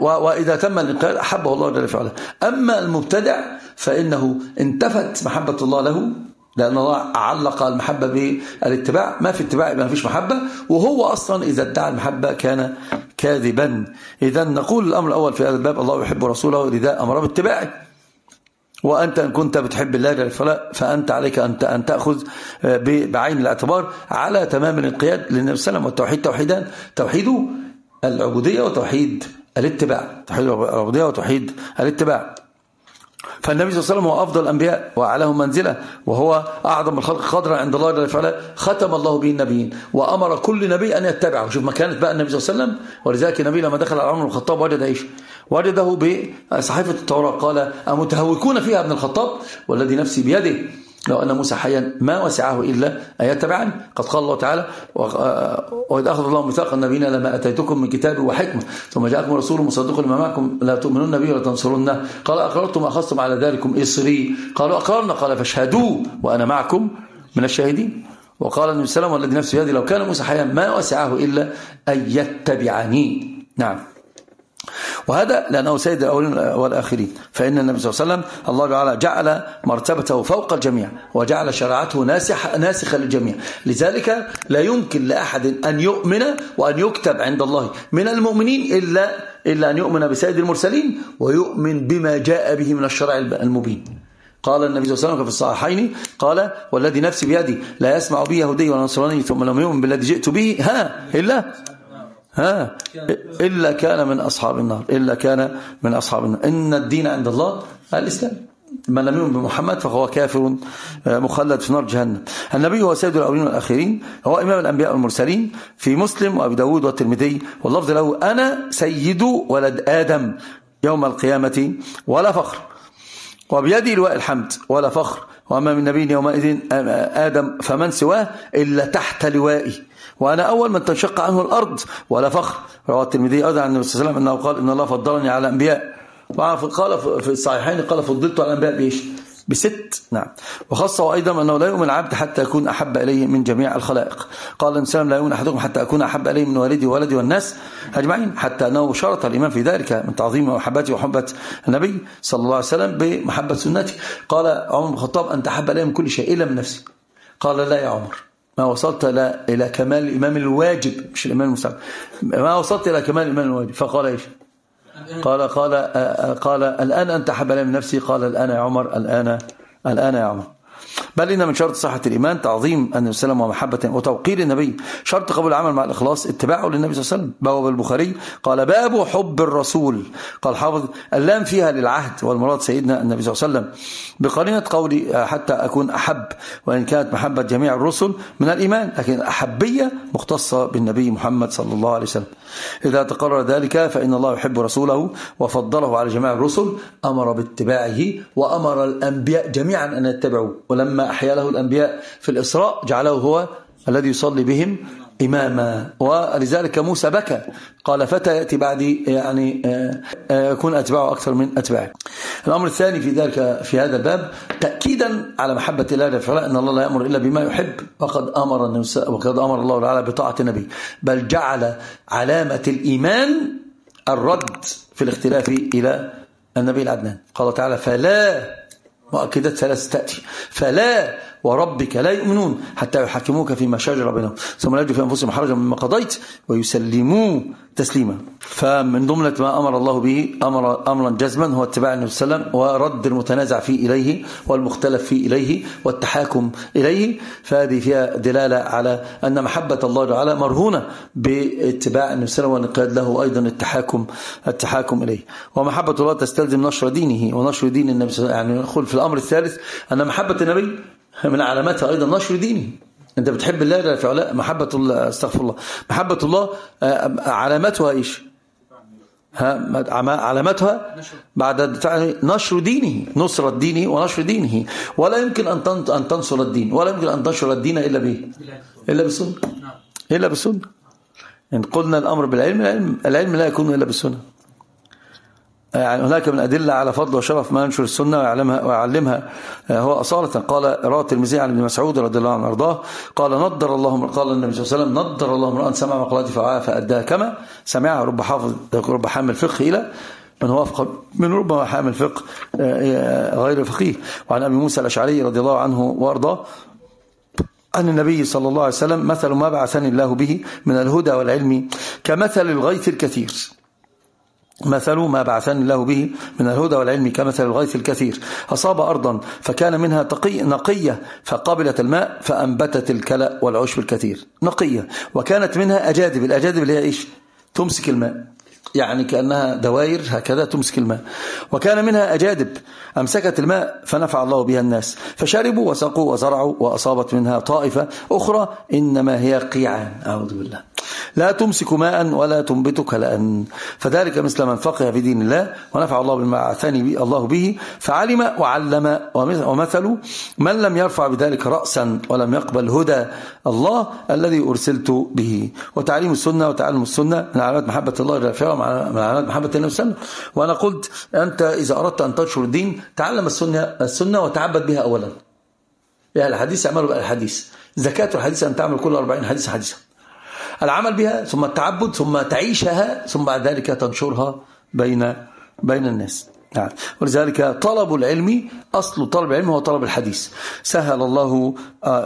وإذا تم الإنقياد أحبه الله جل وعلا. أما المبتدع فإنه انتفت محبة الله له لأن الله علق المحبة بالاتباع. ما في اتباع ما فيش محبة. وهو أصلا إذا ادعى المحبة كان كاذبا. إذا نقول الأمر الأول في هذا الباب الله يحب رسوله لذا أمر باتباعه. وأنت إن كنت بتحب الله فأنت عليك أن تأخذ آه، بعين الاعتبار على تمام الانقياد للنبي صلى الله عليه وسلم. والتوحيد توحيدان توحيد العبودية وتوحيد الاتباع. توحيد العبودية وتوحيد الاتباع. فالنبي صلى الله عليه وسلم هو أفضل الأنبياء وأعلاهم منزلة وهو أعظم الخلق قدرا عند الله جل وعلا ختم الله به النبيين وأمر كل نبي أن يتبعه. شوف مكانة بقى النبي صلى الله عليه وسلم. ولذلك النبي لما دخل على عمر الخطاب وجد إيش؟ وجده بصحيفة التوراة قال أمتهوكون فيها ابن الخطاب؟ والذي نفسي بيده. لو أن موسى حيا ما وسعه إلا أن يتبعني. قد قال الله تعالى وإذ أخذ الله ميثاق النبيين لما أتيتكم من كتاب وحكمة ثم جاءكم رسول مصدق لما معكم لا تؤمنون به ولا تنصرونه قال أقررتم أخذتم على ذلكم إصري. قالوا أقررنا. قال فاشهدوا وأنا معكم من الشاهدين. وقال النبي صلى الله عليه وسلم والذي نفسه بيده لو كان موسى حيا ما وسعه إلا أن يتبعني. نعم. وهذا لأنه سيد الأولين والآخرين. فإن النبي صلى الله عليه وسلم الله تعالى جعل مرتبته فوق الجميع وجعل شرعته ناسخ ناسخة للجميع. لذلك لا يمكن لأحد أن يؤمن وأن يكتب عند الله من المؤمنين إلا, إلا أن يؤمن بسيد المرسلين ويؤمن بما جاء به من الشرع المبين. قال النبي صلى الله عليه وسلم في الصحيحين قال والذي نفسي بيدي لا يسمع بي يهودي ولا نصراني ثم لم يؤمن بالذي جئت به ها إلا ها؟ إلا كان من أصحاب النار إلا كان من أصحاب النار. إن الدين عند الله الإسلام. من لم يؤمن بمحمد فهو كافر آه، مخلد في نار جهنم. النبي هو سيد الأولين والآخرين هو إمام الأنبياء والمرسلين في مسلم وأبي داود والترمذي واللفظ له أنا سيد ولد آدم يوم القيامة ولا فخر. وبيدي لواء الحمد ولا فخر. وأما من نبي يومئذ آدم فمن سواه إلا تحت لوائي. وأنا أول من تنشق عنه الأرض ولا فخر. رواه الترمذي أيضا عن النبي صلى الله عليه وسلم أنه قال إن الله فضلني على الأنبياء. وقال في الصحيحين قال فضلت على الأنبياء بإيش؟ بست. نعم. وخصه أيضا أنه لا يؤمن العبد حتى يكون أحب إليه من جميع الخلائق. قال الإنسان لا يؤمن أحدكم حتى أكون أحب إليه من والدي وولدي والناس أجمعين. حتى أنه شرط الإيمان في ذلك من تعظيم ومحبته وحبة النبي صلى الله عليه وسلم بمحبة سنته. قال عمر بن الخطاب أنت أحب إليه من كل شيء إلا من نفسي قال لا يا عمر. ما وصلت إلى كمال الإمام الواجب مش الإمام المستحب ما وصلت إلى كمال الإمام الواجب. فقال إيش؟ قال قال قال الآن أنت حب من نفسي. قال الآن يا عمر الآن الآن يا عمر. بل إن من شرط صحة الإيمان تعظيم النبي صلى الله عليه وسلم ومحبة وتوقير النبي. شرط قبول العمل مع الإخلاص اتباعه للنبي صلى الله عليه وسلم. باب البخاري. قال باب حب الرسول. قال حافظ اللام فيها للعهد والمراد سيدنا النبي صلى الله عليه وسلم. بقرينة قولي حتى أكون أحب وإن كانت محبة جميع الرسل من الإيمان لكن أحبية مختصة بالنبي محمد صلى الله عليه وسلم. إذا تقرر ذلك فإن الله يحب رسوله وفضله على جميع الرسل. أمر باتباعه وأمر الأنبياء جميعا أن يتبعوا ولما أحيا له الأنبياء في الإسراء جعله هو الذي يصلي بهم إماما. ولذلك موسى بكى. قال فتى يأتي بعدي؟ يعني آه، آه، يكون أتباعه أكثر من أتباعه الأمر الثاني في ذلك في هذا الباب تأكيدا على محبة الله فلا أن الله لا يأمر إلا بما يحب. وقد أمر وقد أمر الله تعالى بطاعة النبي. بل جعل علامة الإيمان الرد في الاختلاف إلى النبي العدنان. قال تعالى فلا مؤكدات ثلاث تأتي. فلا وربك لا يؤمنون حتى يحكموك فيما شجر بينهم. ثم لا يجدوا في أنفسهم حرجا مما قضيت ويسلموا تسليما. فمن ضمنة ما أمر الله به أمر أمرا جزما هو اتباع النبي صلى الله عليه وسلم ورد المتنازع فيه إليه والمختلف فيه إليه والتحاكم إليه. فهذه فيها دلالة على أن محبة الله تعالى مرهونة باتباع النبي صلى الله عليه وسلم والانقياد له أيضا التحاكم التحاكم إليه. ومحبة الله تستلزم نشر دينه ونشر دين النبي صلى الله عليه وسلم. يعني في الأمر الثالث أن محبة النبي من علاماتها أيضا نشر دينه. أنت بتحب الله في علاء محبة الله أستغفر الله. محبة الله علامتها إيش؟ ها علامتها بعد نشر دينه نصرة دينه ونشر دينه. ولا يمكن أن تنصر الدين ولا يمكن أن تنشر الدين إلا به. إلا بالسنة إلا بالسنة إن قلنا الأمر بالعلم العلم, العلم لا يكون إلا بالسنة هناك من أدلة على فضل وشرف ما ينشر السنة ويعلمها, ويعلمها هو أصالة. قال رواه الترمذي عن ابن مسعود رضي الله عنه وأرضاه قال نضر الله قال النبي صلى الله عليه وسلم نضر الله امرأ سمع مقالاتي فوعاها فأداها كما سمعها رب حافظ رب حامل فقه إلى من هو أفقه من ربما حامل فقه غير فقيه. وعن أبي موسى الأشعري رضي الله عنه وأرضاه أن النبي صلى الله عليه وسلم مثل ما بعثني الله به من الهدى والعلم كمثل الغيث الكثير. مثل ما بعثني الله به من الهدى والعلم كمثل الغيث الكثير. أصاب أرضا فكان منها تقي نقية فقبلت الماء فأنبتت الكلأ والعشب الكثير. نقية. وكانت منها أجادب الأجادب اللي هي إيش؟ تمسك الماء. يعني كأنها دوائر هكذا تمسك الماء. وكان منها أجادب أمسكت الماء فنفع الله بها الناس. فشربوا وسقوا وزرعوا وأصابت منها طائفة أخرى. إنما هي قيعان أعوذ بالله. لا تمسك ماء ولا تنبت كلأ فذلك مثل من فقه في دين الله ونفع الله بما عثني الله به فعلم وعلم ومثل من لم يرفع بذلك رأسا ولم يقبل هدى الله الذي أرسلت به. وتعليم السنة وتعلم السنة من علامات محبة الله جل وعلا من علامات محبة النبي صلى الله عليه وسلم. وأنا قلت أنت إذا أردت أن تنشر الدين تعلم السنة, السنة وتعبد بها أولا. يعني الحديث اعملوا بقى الحديث. زكاة الحديث أن تعمل كل 40 حديث حديثا. العمل بها ثم التعبد ثم تعيشها ثم بعد ذلك تنشرها بين بين الناس. نعم. ولذلك طلب العلم أصل طلب العلم هو طلب الحديث. سهل الله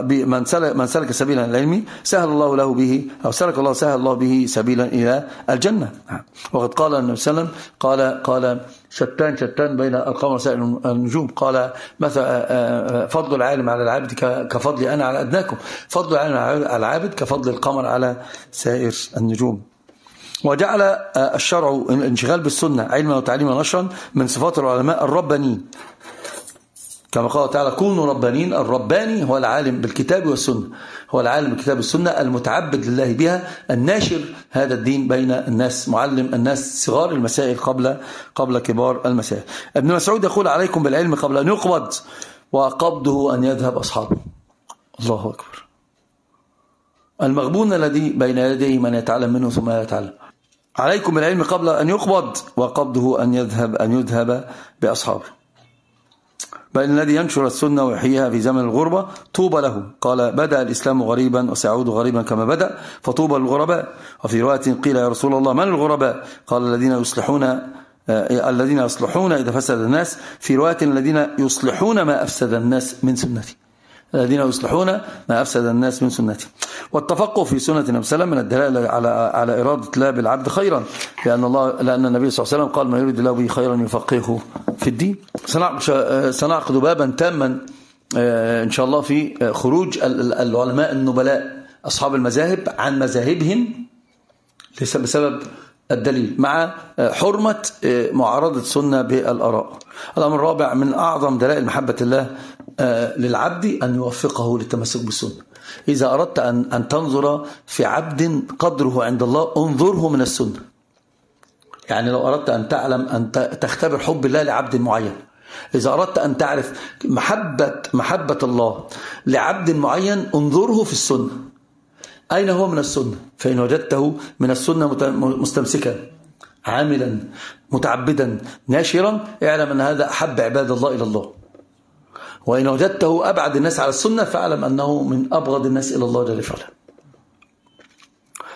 من سلك, من سلك سبيلا العلم سهل الله له به أو سلك الله سهل الله به سبيلا إلى الجنة. نعم. وقد قال النبي صلى الله عليه وسلم قال قال شتان شتان بين القمر وسائر النجوم. قال مثلا فضل العالم على العابد كفضل أنا على أدناكم. فضل العالم على العابد كفضل القمر على سائر النجوم. وجعل الشرع الانشغال بالسنة علما وتعليما ونشرا من صفات العلماء الربانيين. كما قال تعالى كونوا ربانين الرباني هو العالم بالكتاب والسنة هو العالم بالكتاب والسنة المتعبد لله بها الناشر هذا الدين بين الناس معلم الناس صغار المسائل قبل قبل كبار المسائل. ابن مسعود يقول عليكم بالعلم قبل أن يقبض وقبضه أن يذهب أصحابه. الله أكبر. المغبون الذي بين يديه من يتعلم منه ثم يتعلم. عليكم بالعلم قبل أن يقبض وقبضه أن يذهب أن يذهب بأصحابه. بل الذي ينشر السنة ويحييها في زمن الغربة طوبى له. قال بدأ الإسلام غريبا وسيعود غريبا كما بدأ فطوبى للغرباء. وفي رواية قيل يا رسول الله من الغرباء؟ قال الذين يصلحون الذين يصلحون إذا فسد الناس. في رواية الذين يصلحون ما أفسد الناس من سنتي. الذين يصلحون ما أفسد الناس من سنته والتفقه في سنة النبي صلى الله عليه وسلم من الدلالة على على إرادة الله بالعبد خيرا لأن الله لأن النبي صلى الله عليه وسلم قال ما يريد الله به خيرا يفقهه في الدين. سنعقد بابا تاما إن شاء الله في خروج العلماء النبلاء أصحاب المذاهب عن مذاهبهم بسبب الدليل مع حرمة معارضة السنة بالآراء. الأمر الرابع من أعظم دلائل محبة الله للعبد أن يوفقه للتمسك بالسنة. إذا أردت أن, أن تنظر في عبد قدره عند الله انظره من السنة. يعني لو أردت أن تعلم أن تختبر حب الله لعبد معين. إذا أردت أن تعرف محبة, محبة الله لعبد معين انظره في السنة. أين هو من السنة؟ فإن وجدته من السنة مستمسكا عاملا متعبدا ناشرا اعلم أن هذا أحب عباد الله إلى الله. وإن وجدته أبعد الناس على السنة فاعلم أنه من أبغض الناس إلى الله جل وعلا.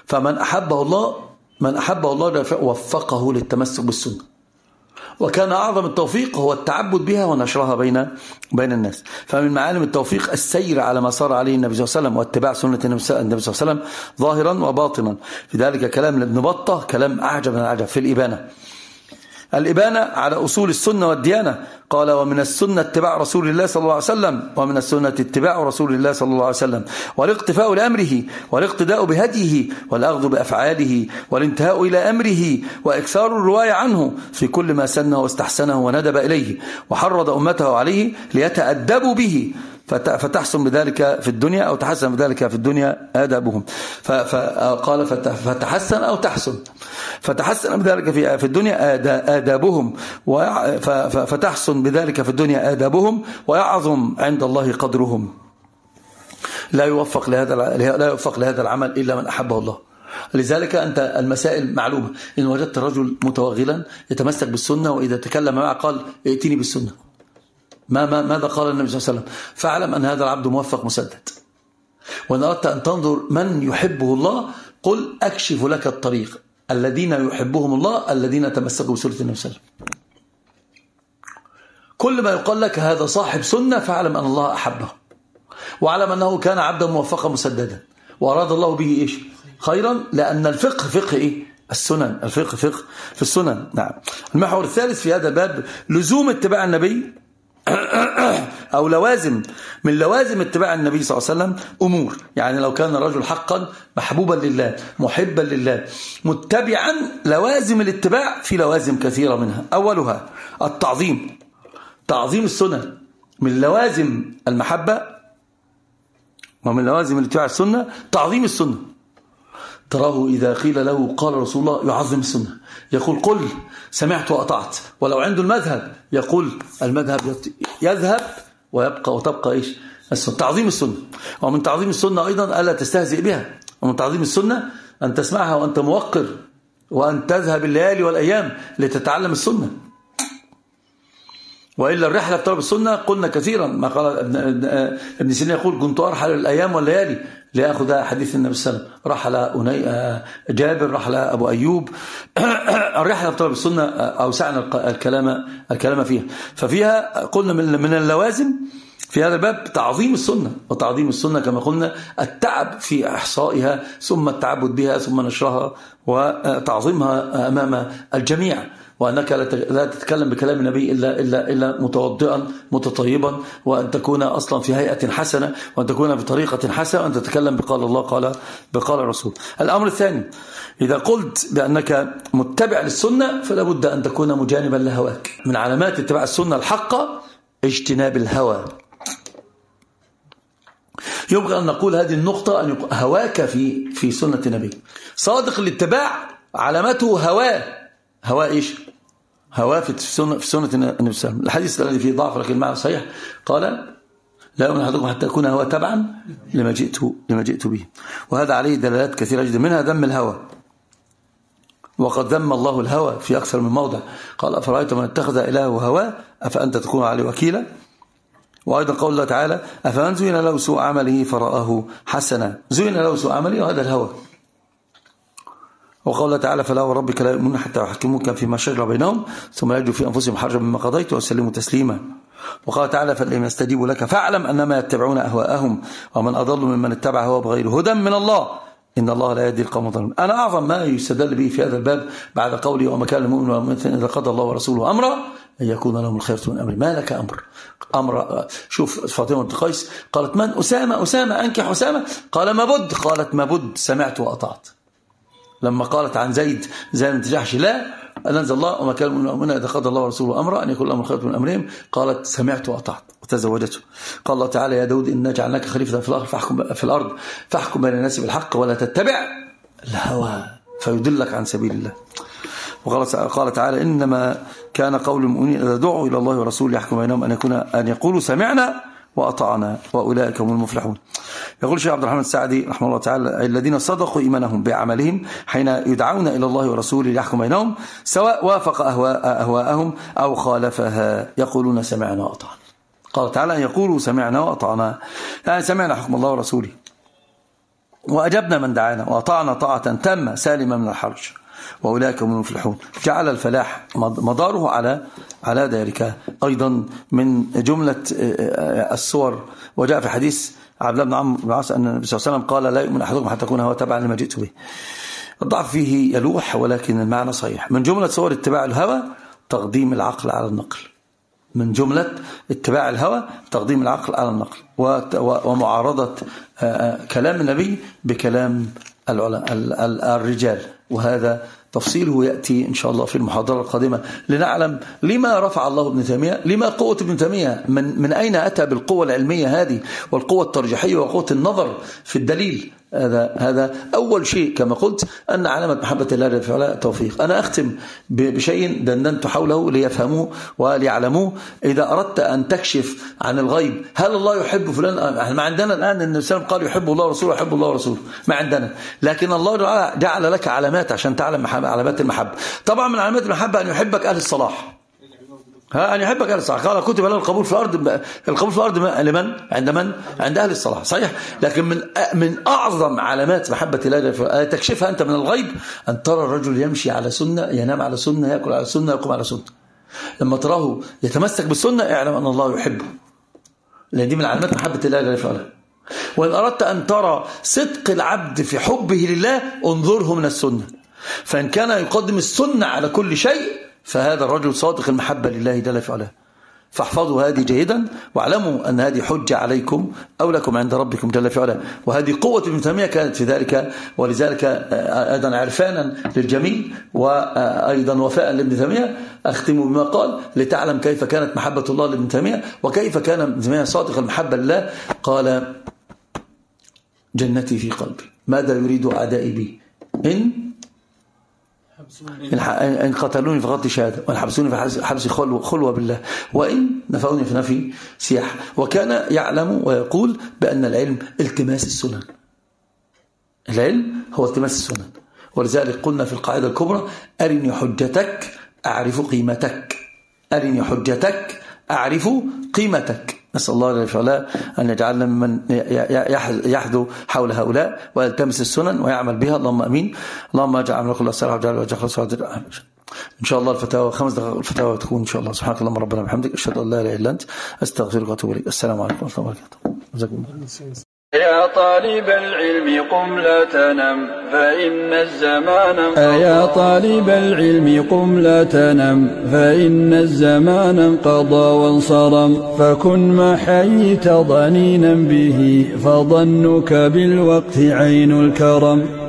فمن أحبه الله من أحبه الله جل وفقه للتمسك بالسنة. وكان أعظم التوفيق هو التعبد بها ونشرها بين بين الناس. فمن معالم التوفيق السير على ما صار عليه النبي صلى الله عليه وسلم واتباع سنة النبي صلى الله عليه وسلم ظاهرا وباطنا. في ذلك كلام لابن بطة كلام أعجب من العجب في الإبانة. الإبانة على أصول السنة والديانة. قال ومن السنة اتباع رسول الله صلى الله عليه وسلم ومن السنة اتباع رسول الله صلى الله عليه وسلم. والاقتفاء لأمره والاقتداء بهديه والأخذ بأفعاله والانتهاء إلى أمره وإكثار الرواية عنه في كل ما سنه واستحسنه وندب إليه وحرض أمته عليه ليتأدبوا به. فتحسن بذلك في الدنيا أو تحسن بذلك في الدنيا آدابهم فقال فتحسن أو تحسن. فتحسن بذلك في الدنيا آدابهم. فتحسن بذلك في الدنيا آدابهم ويعظم عند الله قدرهم. لا يوفق لهذا لا يوفق لهذا العمل إلا من أحبه الله. لذلك أنت المسائل معلومة. إن وجدت الرجل متوغلا يتمسك بالسنة وإذا تكلم معه قال ائتني بالسنة. ما ما ماذا قال النبي صلى الله عليه وسلم؟ فاعلم أن هذا العبد موفق مسدد. وإن أردت أن تنظر من يحبه الله قل أكشف لك الطريق. الذين يحبهم الله الذين تمسكوا بسورة النبي صلى الله عليه وسلم. كل ما يقال لك هذا صاحب سنة فاعلم أن الله أحبه. واعلم أنه كان عبدا موفقا مسددا. وأراد الله به إيش؟ خيرا لأن الفقه فقه إيه؟ السنن. الفقه فقه في السنن. نعم. المحور الثالث في هذا الباب لزوم اتباع النبي أو لوازم من لوازم اتباع النبي صلى الله عليه وسلم أمور. يعني لو كان الرجل حقا محبوبا لله محبا لله متبعا لوازم الاتباع في لوازم كثيرة منها. أولها التعظيم. تعظيم السنن من لوازم المحبة ومن لوازم الاتباع السنة تعظيم السنة. تراه إذا قيل له قال رسول الله يعظم السنة. يقول قل سمعت وأطعت. ولو عنده المذهب يقول المذهب يذهب ويبقى وتبقى إيش؟ السنة. تعظيم السنة. ومن تعظيم السنة أيضا ألا تستهزئ بها. ومن تعظيم السنة أن تسمعها وأنت موقر وأن تذهب الليالي والأيام لتتعلم السنة. وإلا الرحلة في طلب السنة قلنا كثيرا ما قال ابن سينا يقول كنت أرحل الأيام والليالي. ليأخذ حديث النبي صلى الله عليه وسلم. رحل أني جابر رحل أبو أيوب. الرحلة في طلب السنة أوسعنا الكلام الكلام فيها. ففيها قلنا من اللوازم في هذا الباب تعظيم السنة وتعظيم السنة كما قلنا التعب في إحصائها ثم التعبد بها ثم نشرها وتعظيمها أمام الجميع. وأنك لا تتكلم بكلام النبي إلا, إلا, إلا متوضئا متطيبا وأن تكون أصلا في هيئة حسنة وأن تكون بطريقة حسنة وأن تتكلم بقال الله قال بقال الرسول. الأمر الثاني إذا قلت بأنك متبع للسنة فلا بد أن تكون مجانبا لهواك. من علامات اتباع السنة الحقة اجتناب الهوى. يبقى أن نقول هذه النقطة أن هواك في في سنة النبي. صادق الاتباع علامته هواه. هواه إيش؟ هواه في سنة, في سنة النبي صلى الله عليه وسلم. الحديث الذي فيه ضعف لكن المعنى صحيح. قال لا يؤمن أحدكم حتى يكون هو تبعا لما جئت لما جئت به. وهذا عليه دلالات كثيرة جدا. منها ذم الهوى وقد ذم الله الهوى في أكثر من موضع. قال أفرأيت من اتخذ إلهه هواه أفأنت تكون عليه وكيلا؟ وأيضا قول الله تعالى أفمن زين له سوء عمله فرآه حسنا. زين له سوء عمله وهذا الهوى وقال تعالى فلا وربك لا يؤمنون حتى يحكموك فيما شجر بينهم ثم يجدوا في أنفسهم حرجا مما قضيت ويسلموا تسليما. وقال تعالى فلم يستجيبوا لك. فاعلم أنما يتبعون أهواءهم ومن أضل ممن اتبع هو بغير هدى من الله. إن الله لا يهدي القوم الظالمين. أنا أعظم ما يستدل به في هذا الباب بعد قولي وما كان المؤمن والمؤمن إذا قضى الله ورسوله أمرا أن يكون لهم الخير من أمر ما لك أمر؟ أمر شوف فاطمة بنت قيس قالت من؟ أسامة؟ أسامة؟ أنكح أسامة؟ قال ما بد قالت ما بد سمعت وأطعت. لما قالت عن زيد زيد بن جحش لا أنزل الله وما كان من إذا قضى الله ورسوله أمرا أن يكون لهم الخير من أمرهم. قالت سمعت وأطعت وتزوجته قال الله تعالى يا داود إنا جعلناك خليفة في الأرض فاحكم في الأرض فاحكم بين الناس بالحق ولا تتبع الهوى فيدلك عن سبيل الله. وقال تعالى إنما كان قول المؤمنين إذا دعوا إلى الله ورسوله يحكم بينهم أن, يكون أن يقولوا سمعنا وأطعنا وأولئك هم المفلحون. يقول الشيخ عبد الرحمن السعدي رحمه الله تعالى الذين صدقوا إيمانهم بعملهم حين يدعون إلى الله ورسوله ليحكم بينهم سواء وافق أهواء أهواءهم أو خالفها. يقولون سمعنا وأطعنا. قال تعالى يقولوا سمعنا وأطعنا. يعني سمعنا حكم الله ورسوله. وأجبنا من دعانا وأطعنا طاعة تامة سالمة من الحرج. وأولئك هم المفلحون. جعل الفلاح مداره على على ذلك. أيضا من جملة الصور وجاء في حديث عبد الله بن عمرو بن العاص أن النبي صلى الله عليه وسلم قال لا يؤمن أحدكم حتى يكون هو تبعا لما جئت به. الضعف فيه يلوح ولكن المعنى صحيح. من جملة صور اتباع الهوى تقديم العقل على النقل. من جملة اتباع الهوى تقديم العقل على النقل. ومعارضة كلام النبي بكلام الرجال. وهذا تفصيله يأتي إن شاء الله في المحاضرة القادمة. لنعلم لما رفع الله ابن تيمية لما قوة ابن تيمية من, من أين أتى بالقوة العلمية هذه والقوة الترجيحية وقوة النظر في الدليل هذا هذا أول شيء كما قلت أن علامة محبة الله فعلا التوفيق أنا أختم بشيء دندنت حوله ليفهموه وليعلموه إذا أردت أن تكشف عن الغيب هل الله يحب فلان؟ ما عندنا الآن أن الإنسان قال يحب الله ورسوله يحب الله ورسوله. ما عندنا. لكن الله جعل لك علامات عشان تعلم علامات المحبة. طبعا من علامات المحبة أن يحبك أهل الصلاح. ها أن يحبك أهل الصلاح قال كتب له القبول في الأرض القبول في الأرض لمن؟ عند من؟ عند أهل الصلاح صحيح. لكن من من أعظم علامات محبة الله تكشفها أنت من الغيب أن ترى الرجل يمشي على سنة ينام على سنة يأكل على سنة يقوم على سنة. لما تراه يتمسك بالسنة اعلم أن الله يحبه. لأن دي من علامات محبة الله جل وعلا وإن أردت أن ترى صدق العبد في حبه لله انظره من السنة. فإن كان يقدم السنة على كل شيء فهذا الرجل صادق المحبة لله جل وعلا. فاحفظوا هذه جيدا واعلموا أن هذه حجة عليكم أو لكم عند ربكم جل وعلا. وهذه قوة ابن تيمية كانت في ذلك ولذلك أيضا عرفانا للجميل وأيضا وفاء لابن تيمية. أختم بما قال لتعلم كيف كانت محبة الله لابن تيمية وكيف كان ابن تيمية صادق المحبة لله. قال جنتي في قلبي ماذا يريد أعدائي بي؟ إن إن قتلوني غض شهادة وإن حبسوني في حبس خلوة, خلوة بالله. وإن نفعوني في نفي سياح. وكان يعلم ويقول بأن العلم التماس السنن. العلم هو التماس السنن. ولذلك قلنا في القاعدة الكبرى أرني حجتك أعرف قيمتك. أرني حجتك أعرف قيمتك. نسأل الله جل أن يجعلنا ممن يحذو حول هؤلاء ويلتمس السنن ويعمل بها. اللهم أمين. اللهم اجعل عمل كل الصالح وجعل وجه خلص إن شاء الله الفتاوى خمس دقائق الفتاوى تكون إن شاء الله. سبحانك اللهم ربنا وبحمدك. أشهد أن لا إله إلا أنت. أستغفرك وأتوب إليك. السلام عليكم ورحمة الله وبركاته. الله طالب العلم قم لا تنم فإن الزمان يا طالب العلم قم لا تنم فإن الزمان انقضى وانصرم. فكن ما حييت ضنينا به فظنك بالوقت عين الكرم.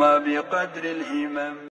بقدر الهمم